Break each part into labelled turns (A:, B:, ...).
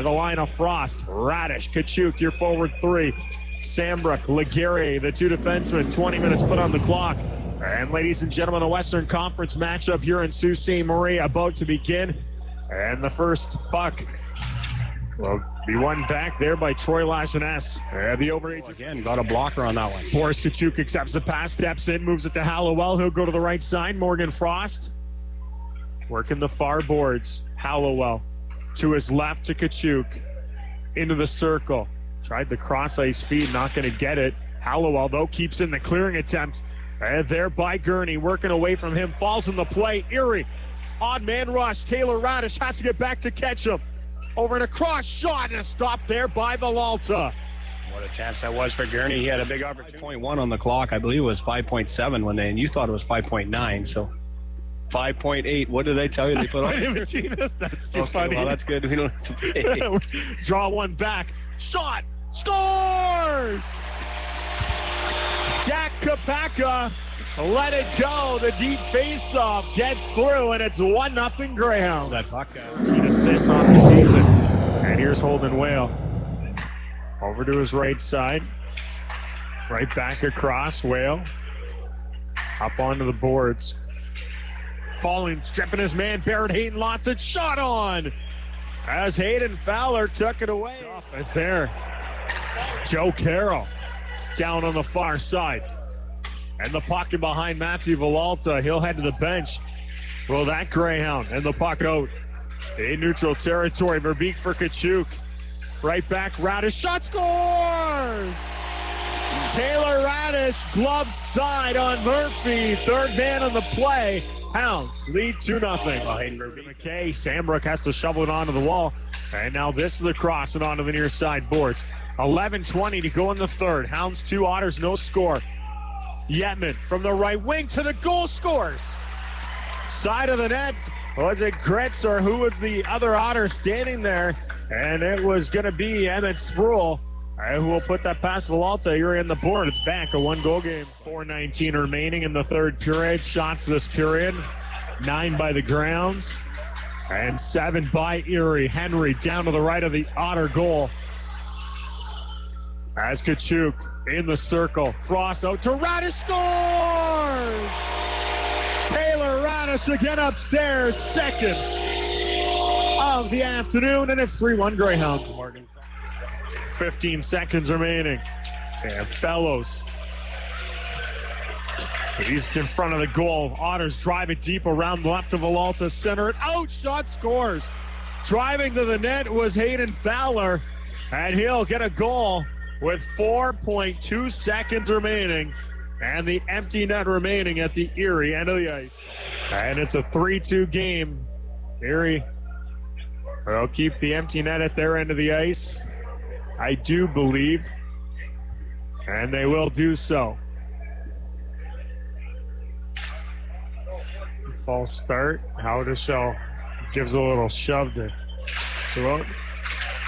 A: The line of Frost, Raddysh, Katchouk, your forward three. Sambrook, Legere, the two defensemen, 20 minutes put on the clock. And ladies and gentlemen, a Western Conference matchup here in Sault Ste. Marie about to begin. And the first puck will be won back there by Troy Lajeunesse. Uh, the overage
B: Again, got a blocker on that one.
A: Boris Katchouk accepts the pass, steps in, moves it to Hollowell. He'll go to the right side. Morgan Frost working the far boards. Hollowell to his left to Katchouk into the circle. Tried the cross ice feed, not going to get it. Hollowell, though, keeps in the clearing attempt. And there by Gurney, working away from him, falls in the play. Erie, odd man rush. Taylor Raddysh has to get back to catch him. Over and across shot and a stop there by Villalta.
B: What a chance that was for Gurney. He had a big opportunity. Point one on the clock. I believe it was 5.7 when they, and you thought it was 5.9. So 5.8. What did I tell you they put on?
A: I haven't seen this. That's too
B: Okay,
A: funny.
B: well, that's good. We don't have to pay.
A: Draw one back. Shot. Scores! Jack Kopacka let it go. The deep face-off gets through, and it's 1 nothing Greyhounds.
B: that uh,
A: 13 assists on the season. And here's Holden Whale. Over to his right side. Right back across. Whale. Up onto the boards. Falling, stripping his man. Barrett Hayton lost it. Shot on. As Hayden Fowler took it away. As there. Joe Carroll down on the far side. And the pocket behind Matthew Villalta. He'll head to the bench. Will that Greyhound and the puck out in neutral territory. Verbeek for Katchouk. Right back, Raddysh. Shot scores! Taylor Raddysh, glove side on Murphy. Third man on the play. Hounds lead 2 0.
B: Hayden
A: McKay, Sambrook has to shovel it onto the wall. And now this is a cross and onto the near side boards. 11 20 to go in the third. Hounds 2, Otters no score. Yetman from the right wing to the goal scores. Side of the net. Was it Gretz or who was the other Otter standing there? And it was going to be Emmett Sproule. Uh, who will put that past Villalta here in the board? It's back a one goal game. 4.19 remaining in the third period. Shots this period. Nine by the grounds. And seven by Erie. Henry down to the right of the Otter goal. As Katchouk in the circle. Frost out to Raddysh scores! Taylor Raddysh again upstairs, second of the afternoon, and it's 3 1 Greyhounds. 15 seconds remaining. And Fellows. He's in front of the goal. Otters drive it deep around left of Villalta, center it out. Shot scores. Driving to the net was Hayden Fowler, and he'll get a goal with 4.2 seconds remaining and the empty net remaining at the Erie end of the ice. And it's a 3 2 game. Erie will keep the empty net at their end of the ice. I do believe. And they will do so. False start. How to show. Gives a little shove to throat.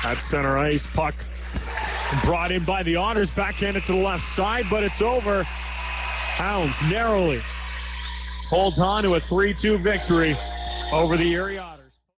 A: At center ice. Puck brought in by the Otters. Backhanded to the left side, but it's over. Hounds narrowly hold on to a 3 2 victory over the Otters.